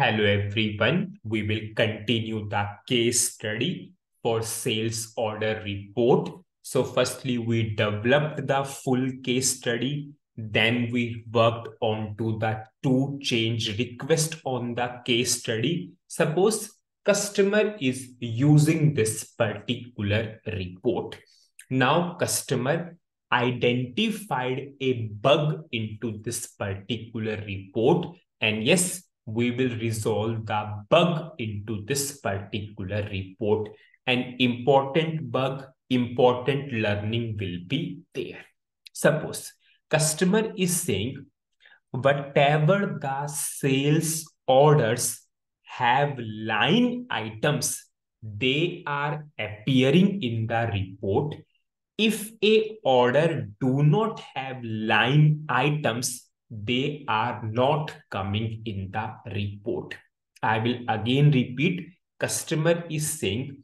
Hello everyone. We will continue the case study for sales order report. So firstly, we developed the full case study. Then we worked on to the two change request on the case study. Suppose customer is using this particular report. Now customer identified a bug into this particular report. And yes, we will resolve the bug into this particular report. An important bug, important learning will be there. Suppose customer is saying, whatever the sales orders have line items, they are appearing in the report. If a order do not have line items, they are not coming in the report. I will again repeat, customer is saying,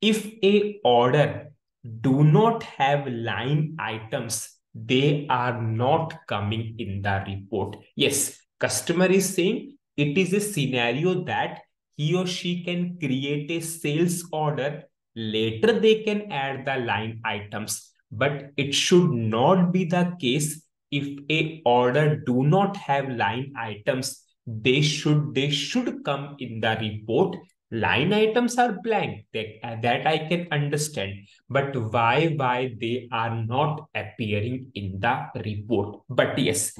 if a order do not have line items, they are not coming in the report. Yes, customer is saying it is a scenario that he or she can create a sales order. Later, they can add the line items, but it should not be the case if a order do not have line items they should they should come in the report. Line items are blank. That, that i can understand. But why why they are not appearing in the report? But yes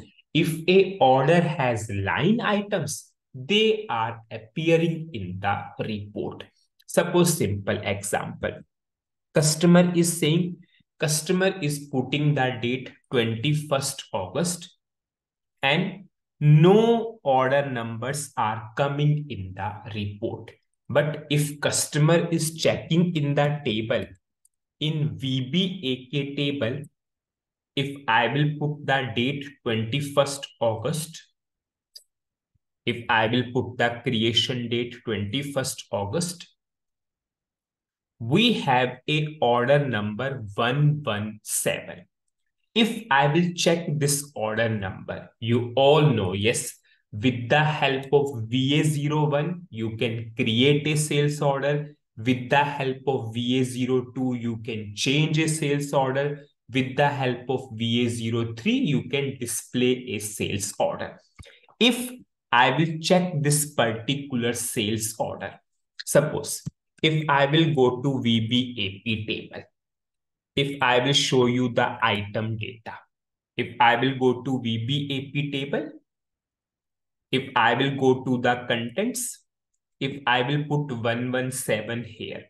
if a order has line items they are appearing in the report. Suppose simple example. Customer is saying customer is putting that date 21st August and no order numbers are coming in the report. But if customer is checking in the table, in VBAK table, if I will put the date 21st August, if I will put the creation date 21st August, we have a order number 117. If I will check this order number, you all know, yes, with the help of VA01, you can create a sales order. With the help of VA02, you can change a sales order. With the help of VA03, you can display a sales order. If I will check this particular sales order, suppose if I will go to VBAP table, if I will show you the item data, if I will go to VBAP table, if I will go to the contents, if I will put 117 here,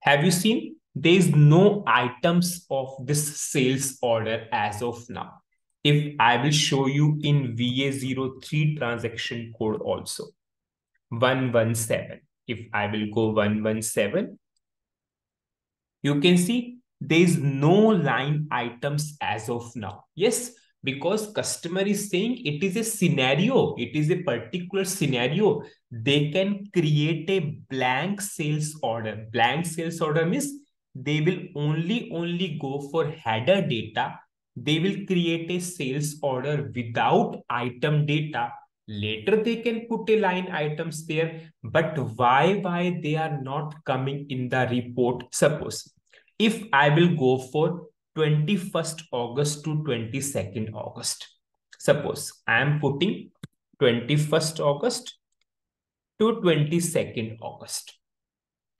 have you seen? There is no items of this sales order as of now. If I will show you in VA03 transaction code also, 117 if I will go 117, you can see there is no line items as of now. Yes, because customer is saying it is a scenario, it is a particular scenario. They can create a blank sales order. Blank sales order means they will only, only go for header data. They will create a sales order without item data later they can put a line items there but why why they are not coming in the report suppose? If i will go for 21st august to 22nd august suppose i am putting 21st august to 22nd august.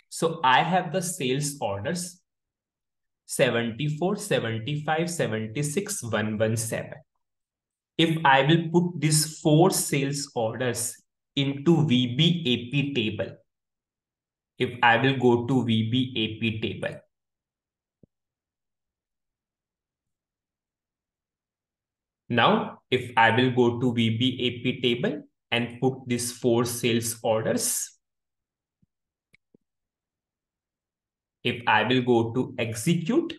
So i have the sales orders 74 75 76 117 if I will put these four sales orders into VBAP table, if I will go to VBAP table, Now, if I will go to VBAP table and put these four sales orders, if I will go to execute,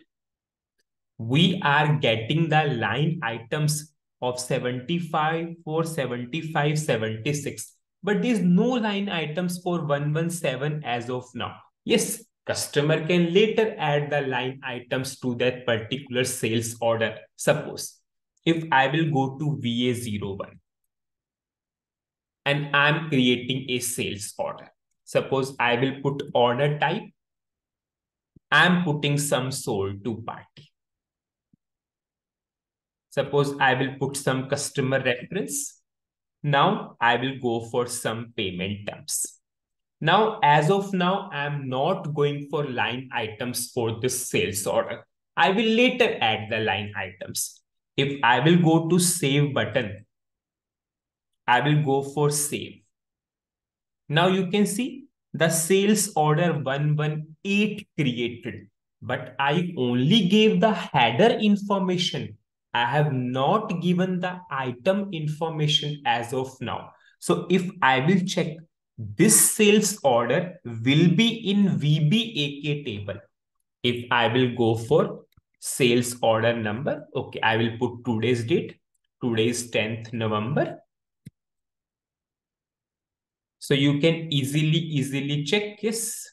we are getting the line items of 75 for 75, 76. But there's no line items for 117 as of now. Yes, customer can later add the line items to that particular sales order. Suppose if I will go to VA01 and I'm creating a sales order. Suppose I will put order type. I'm putting some sold to party. Suppose I will put some customer reference. Now I will go for some payment terms. Now, as of now, I'm not going for line items for this sales order. I will later add the line items. If I will go to save button, I will go for save. Now you can see the sales order 118 created, but I only gave the header information I have not given the item information as of now. So if I will check, this sales order will be in VBAK table. If I will go for sales order number, okay, I will put today's date. Today is 10th November. So you can easily, easily check, yes,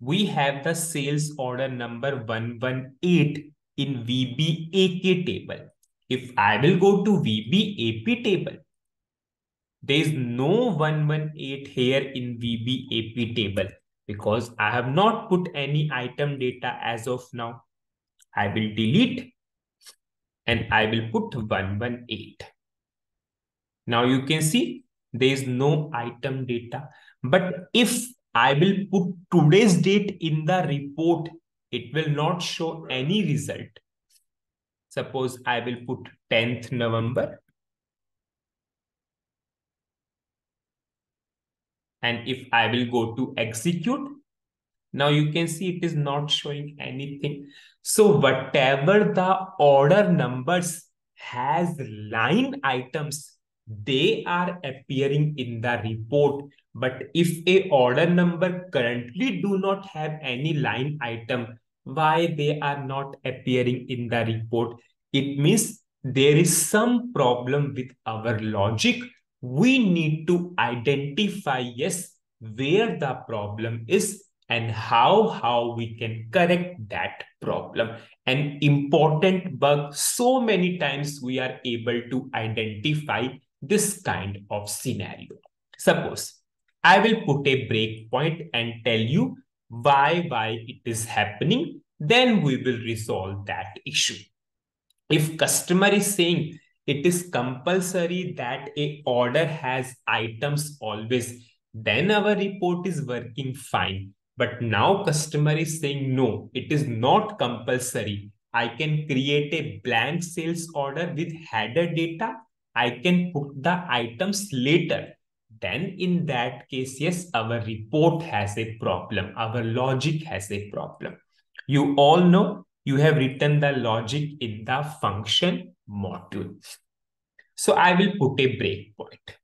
we have the sales order number 118 in VBAK table. If I will go to VBAP table, there is no 118 here in VBAP table because I have not put any item data as of now. I will delete and I will put 118. Now you can see there is no item data. But if I will put today's date in the report it will not show any result. Suppose I will put 10th November. And if I will go to execute, now you can see it is not showing anything. So whatever the order numbers has line items, they are appearing in the report but if a order number currently do not have any line item, why they are not appearing in the report? It means there is some problem with our logic. We need to identify, yes, where the problem is and how, how we can correct that problem. An important bug, so many times we are able to identify this kind of scenario. Suppose I will put a breakpoint and tell you why, why it is happening. Then we will resolve that issue. If customer is saying it is compulsory that a order has items always, then our report is working fine. But now customer is saying, no, it is not compulsory. I can create a blank sales order with header data. I can put the items later then in that case, yes, our report has a problem. Our logic has a problem. You all know you have written the logic in the function module. So I will put a breakpoint.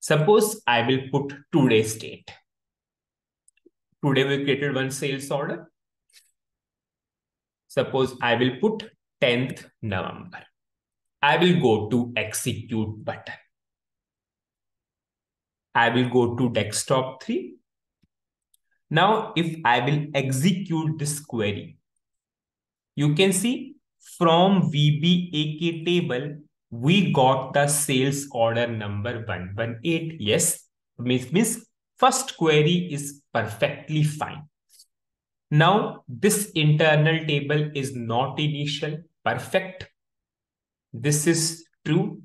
Suppose I will put today's date. Today we created one sales order. Suppose I will put 10th November. I will go to execute button. I will go to desktop 3. Now, if I will execute this query, you can see from VBAK table, we got the sales order number 118. Yes, means, means first query is perfectly fine. Now, this internal table is not initial, perfect. This is true.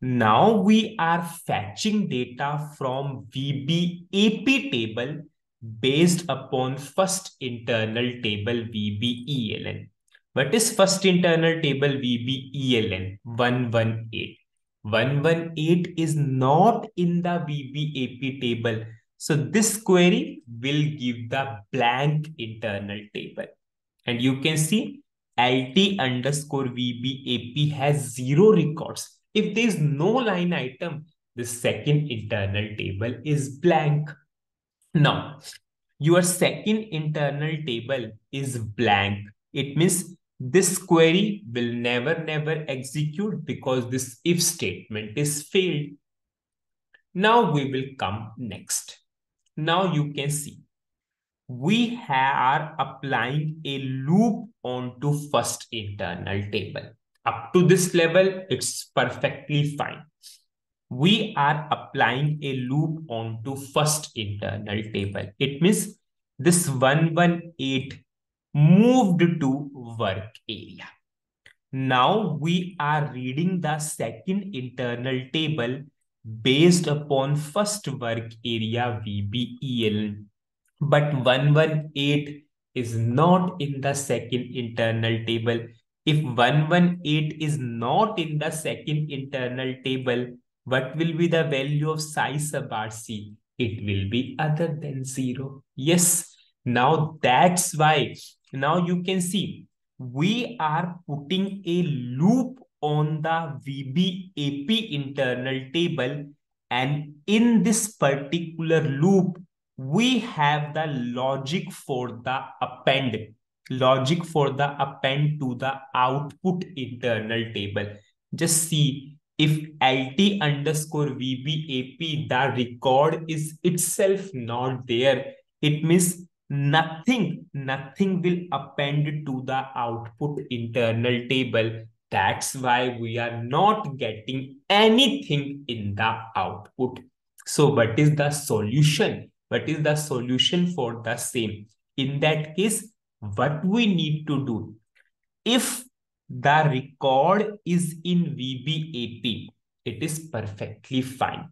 Now we are fetching data from VBAP table based upon first internal table VBELN. What is first internal table VBELN? 118. 118 is not in the VBAP table. So this query will give the blank internal table. And you can see LT underscore VBAP has zero records if there is no line item, the second internal table is blank. Now, your second internal table is blank. It means this query will never, never execute because this if statement is failed. Now we will come next. Now you can see we are applying a loop onto first internal table up to this level, it's perfectly fine. we are applying a loop onto first internal table. It means this 118 moved to work area. Now we are reading the second internal table based upon first work area VBELN. But 118 is not in the second internal table. If 118 is not in the second internal table, what will be the value of SY-SUBRC? It will be other than zero. Yes. Now that's why now you can see we are putting a loop on the VBAP internal table and in this particular loop we have the logic for the append logic for the append to the output internal table just see if lt underscore vbap the record is itself not there it means nothing, nothing will append to the output internal table. That's why we are not getting anything in the output. So what is the solution? What is the solution for the same? In that case, what we need to do? If the record is in VBAP, it is perfectly fine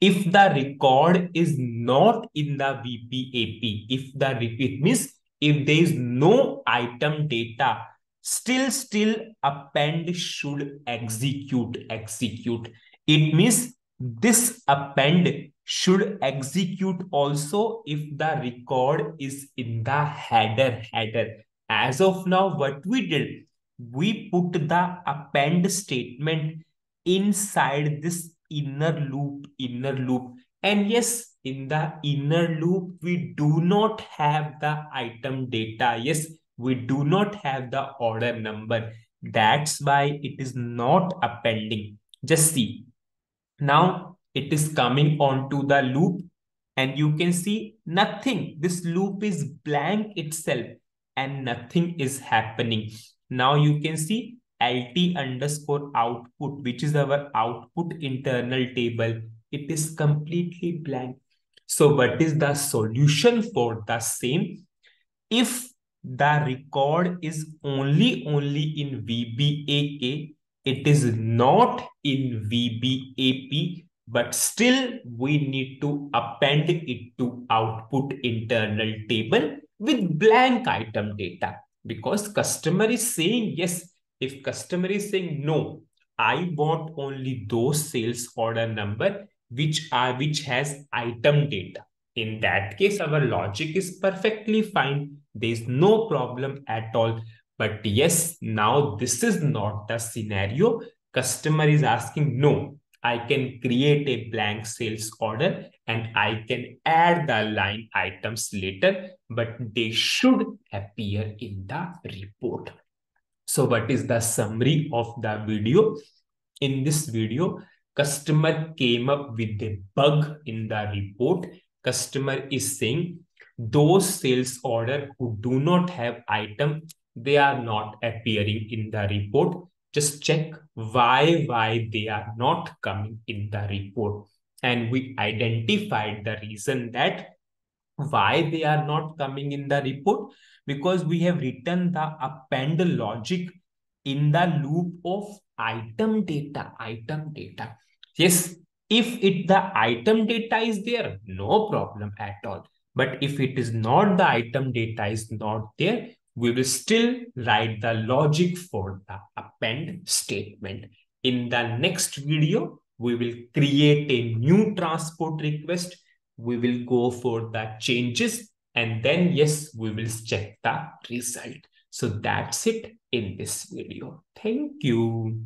if the record is not in the VBAP, if the it means if there is no item data, still still append should execute execute. It means this append should execute also if the record is in the header header. As of now, what we did, we put the append statement inside this inner loop, inner loop. And yes, in the inner loop, we do not have the item data. Yes, we do not have the order number. That's why it is not appending. Just see. Now it is coming onto the loop and you can see nothing. This loop is blank itself and nothing is happening. Now you can see lt underscore output, which is our output internal table, it is completely blank. So what is the solution for the same? If the record is only, only in VBAK, it is not in VBAP, but still we need to append it to output internal table with blank item data because customer is saying, yes, if customer is saying, no, I want only those sales order number which are which has item data. In that case, our logic is perfectly fine. There's no problem at all. But yes, now this is not the scenario. Customer is asking, no, I can create a blank sales order and I can add the line items later, but they should appear in the report. So what is the summary of the video? In this video, customer came up with a bug in the report. Customer is saying those sales order who do not have item, they are not appearing in the report. Just check why, why they are not coming in the report. And we identified the reason that why they are not coming in the report because we have written the append logic in the loop of item data, item data. Yes, if it the item data is there, no problem at all. But if it is not the item data is not there, we will still write the logic for the append statement. In the next video, we will create a new transport request. We will go for the changes and then yes, we will check the result. So that's it in this video. Thank you.